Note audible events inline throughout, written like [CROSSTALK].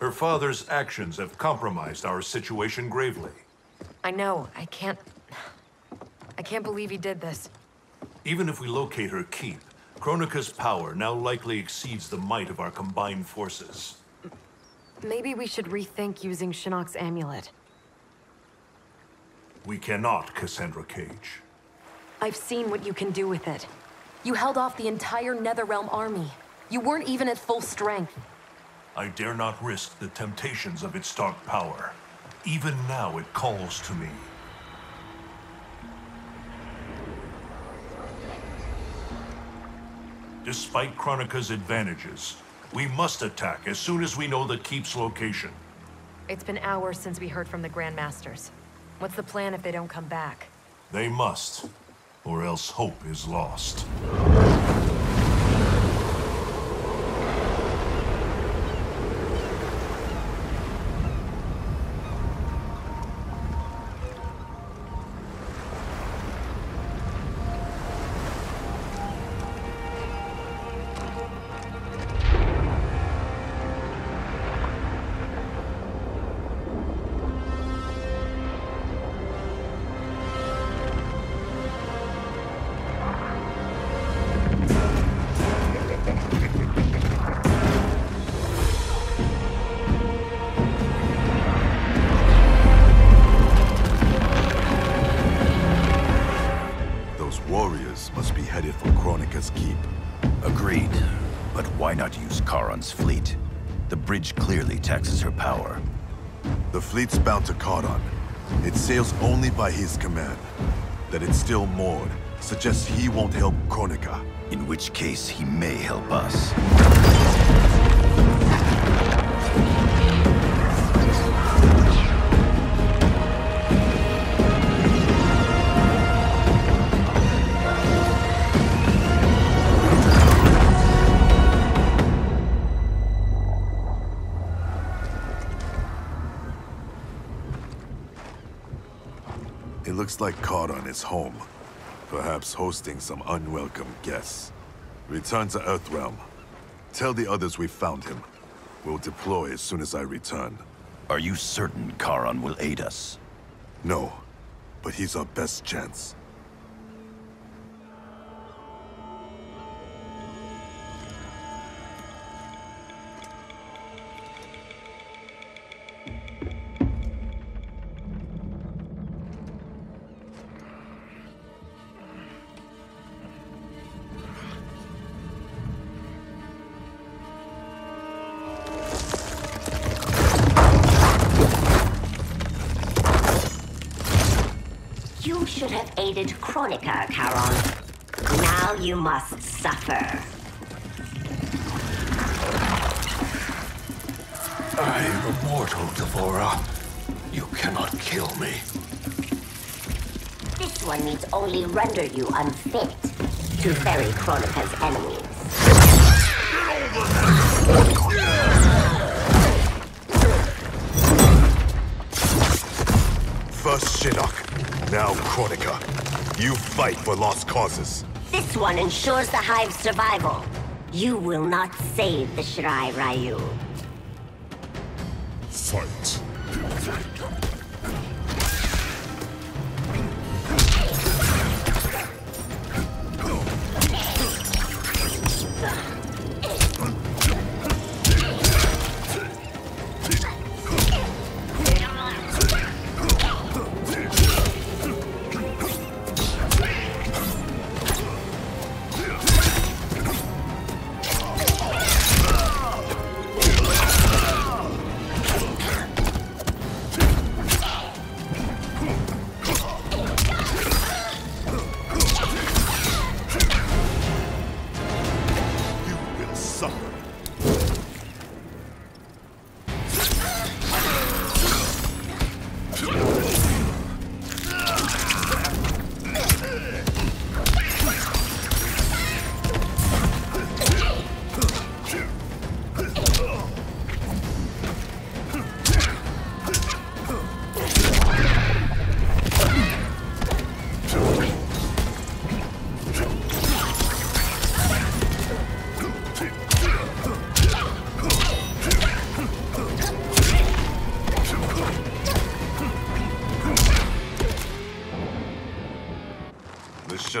Her father's actions have compromised our situation gravely. I know. I can't... I can't believe he did this. Even if we locate her keep, Kronika's power now likely exceeds the might of our combined forces. Maybe we should rethink using Shinnok's amulet. We cannot, Cassandra Cage. I've seen what you can do with it. You held off the entire Netherrealm army. You weren't even at full strength. I dare not risk the temptations of its dark power. Even now it calls to me. Despite Kronika's advantages, we must attack as soon as we know the Keep's location. It's been hours since we heard from the Grandmasters. What's the plan if they don't come back? They must, or else hope is lost. Why not use Kharon's fleet? The bridge clearly taxes her power. The fleet's bound to Kharon. It sails only by his command. That it's still moored suggests he won't help Kronika. In which case, he may help us. Like Kharon is home. Perhaps hosting some unwelcome guests. Return to Earthrealm. Tell the others we found him. We'll deploy as soon as I return. Are you certain Kharon will aid us? No, but he's our best chance. Should have aided Kronika, Kharon. Now you must suffer. I am immortal, D'Vorah. You cannot kill me. This one needs only render you unfit to ferry Kronika's enemies. First Shinnok, now Kronika. You fight for lost causes. This one ensures the Hive's survival. You will not save the Shirai Ryu.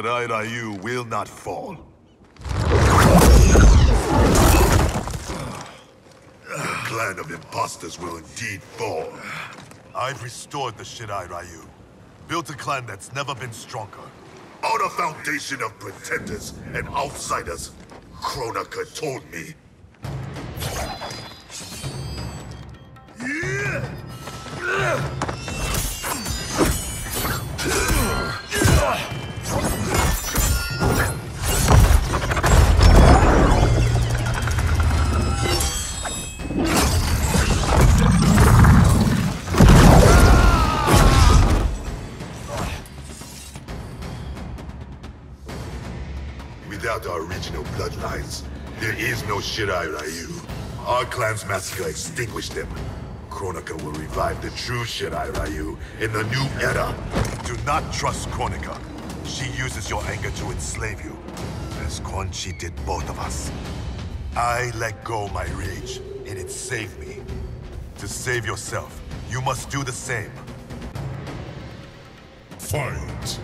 Shirai Ryu will not fall. The [SIGHS] clan of imposters will indeed fall. I've restored the Shirai Ryu. Built a clan that's never been stronger. On a foundation of pretenders and outsiders, Kronika told me. Bloodlines, there is no Shirai Ryu. Our clan's massacre extinguished them. Kronika will revive the true Shirai Ryu in the new era. Do not trust Kronika. She uses your anger to enslave you, as Quan Chi did both of us. I let go my rage, and it saved me. To save yourself, you must do the same. Fight!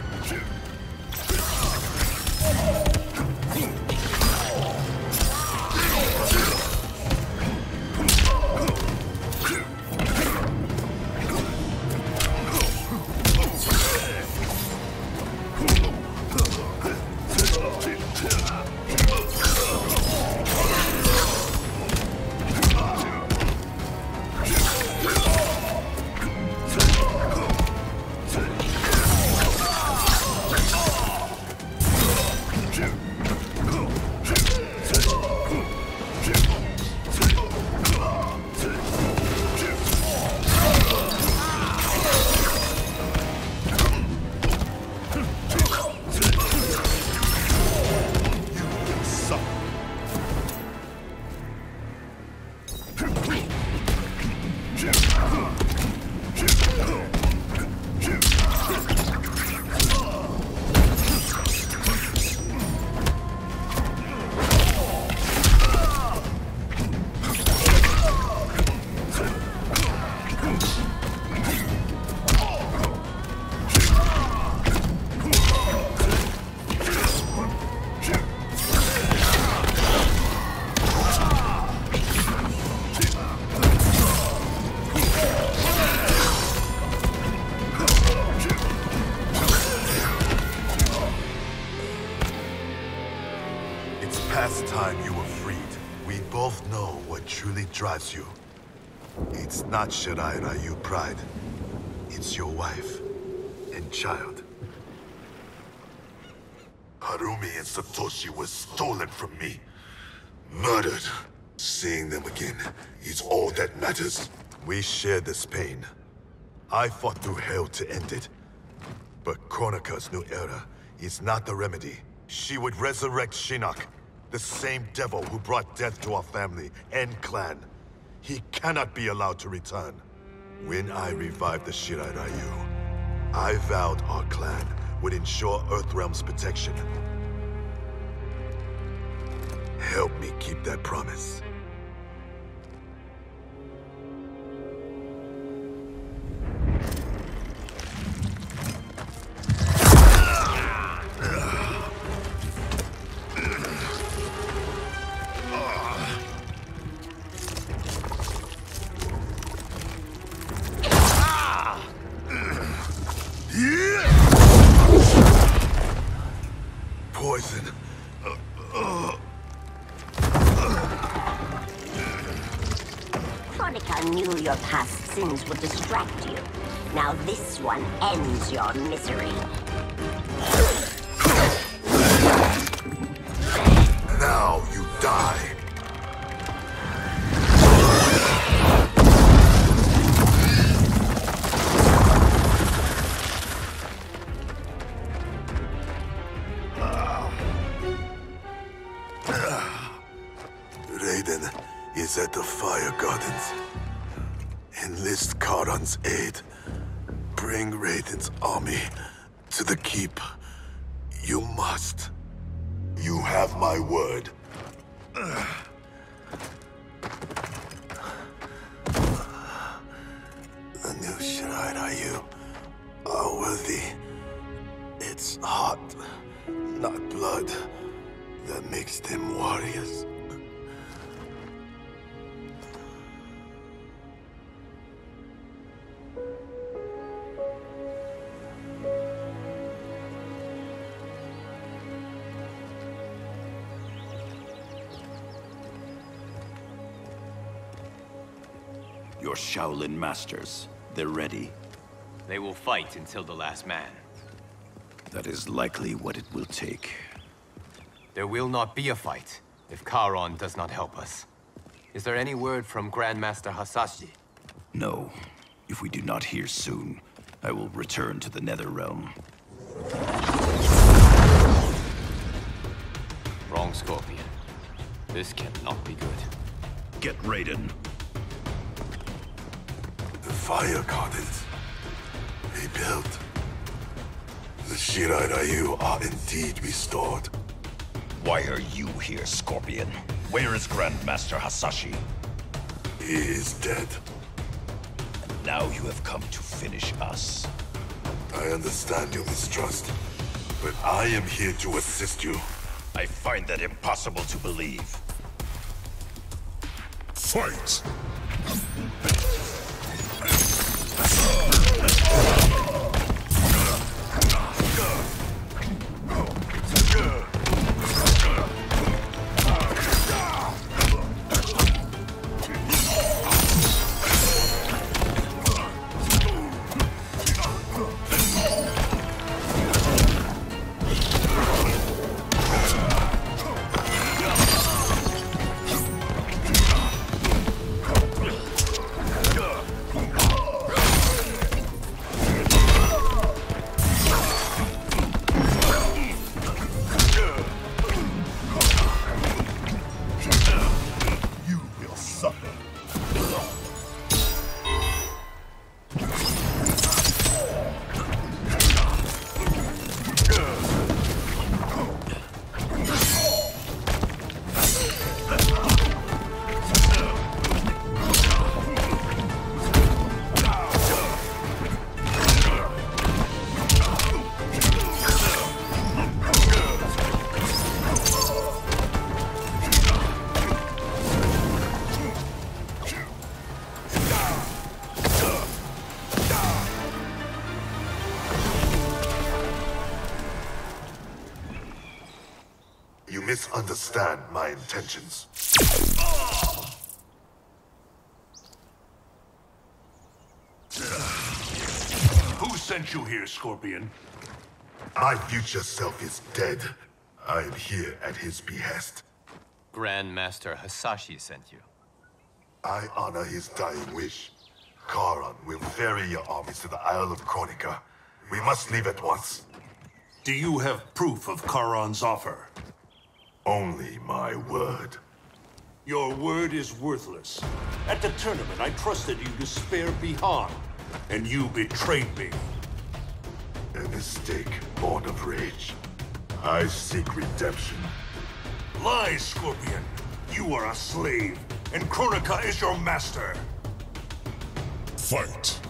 Drives you. It's not Shirai Ryu pride. It's your wife and child. Harumi and Satoshi were stolen from me. Murdered. Seeing them again is all that matters. We share this pain. I fought through hell to end it. But Kronika's new era is not the remedy. She would resurrect Shinnok, the same devil who brought death to our family and clan. He cannot be allowed to return. When I revived the Shirai Ryu, I vowed our clan would ensure Earthrealm's protection. Help me keep that promise. Poison. Kronika knew your past sins would distract you. Now this one ends your misery. Now you die. To the keep. Your Shaolin masters, they're ready. They will fight until the last man. That is likely what it will take. There will not be a fight if Kharon does not help us. Is there any word from Grandmaster Hasashi? No. If we do not hear soon, I will return to the Netherrealm. Wrong Scorpion. This cannot be good. Get Raiden. Fire gardens he built. The Shirai Ryu are indeed restored. Why are you here, Scorpion? Where is Grandmaster Hasashi? He is dead. And Now you have come to finish us. I understand your mistrust, but I am here to assist you. I find that impossible to believe. Fight! Misunderstand my intentions. Who sent you here, Scorpion? My future self is dead. I am here at his behest. Grandmaster Hasashi sent you. I honor his dying wish. Kharon will ferry your armies to the Isle of Kronika. We must leave at once. Do you have proof of Kharon's offer? Only my word. Your word is worthless. At the tournament, I trusted you to spare Bihan, and you betrayed me. A mistake born of rage. I seek redemption. Lies, Scorpion! You are a slave, and Kronika is your master! Fight!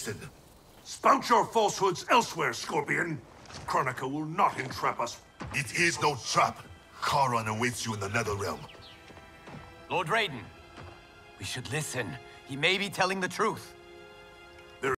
Must listen. Spout your falsehoods elsewhere, Scorpion! Kronika will not entrap us. It is no trap. Kharon awaits you in the Netherrealm. Lord Raiden, we should listen. He may be telling the truth.